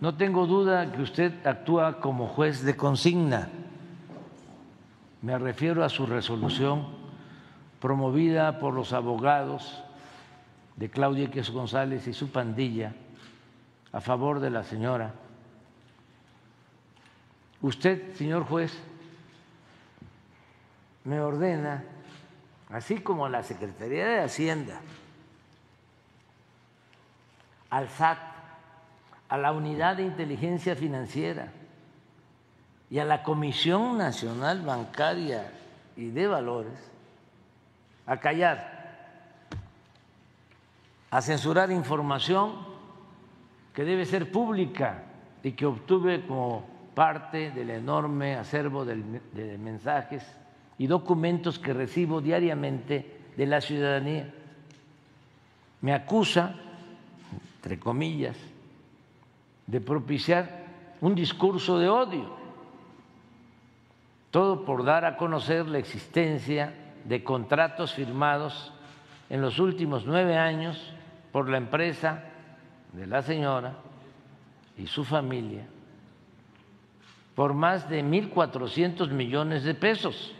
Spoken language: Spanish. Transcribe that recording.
No tengo duda que usted actúa como juez de consigna. Me refiero a su resolución promovida por los abogados de Claudia X González y su pandilla a favor de la señora. Usted, señor juez, me ordena, así como la Secretaría de Hacienda, al SAT, a la Unidad de Inteligencia Financiera y a la Comisión Nacional Bancaria y de Valores a callar a censurar información que debe ser pública y que obtuve como parte del enorme acervo de mensajes y documentos que recibo diariamente de la ciudadanía. Me acusa, entre comillas, de propiciar un discurso de odio, todo por dar a conocer la existencia de contratos firmados en los últimos nueve años por la empresa de la señora y su familia por más de 1.400 millones de pesos.